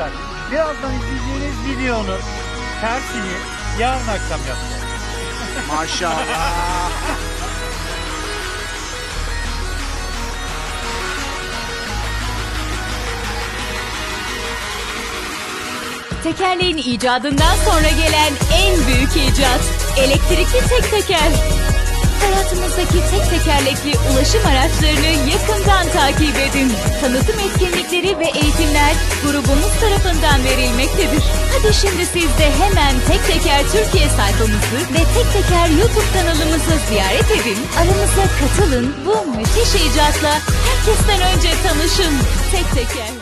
arkadaşlar birazdan izleyeceğiniz videonun tersini yarın akşam yapacağız. Maşallah. Tekerleğin icadından sonra gelen en büyük icat. Elektrikli tek teker. Hayatımızdaki tek tekerlekli ulaşım araçlarını yakından takip edin. Tanıtım etkinlikleri ve eğitimler grubumuz tarafından verilmektedir. Hadi şimdi siz de hemen Tek Teker Türkiye sayfamızı ve Tek Teker YouTube kanalımızı ziyaret edin. Aramıza katılın. Bu müthiş icatla herkesten önce tanışın. Tek Teker.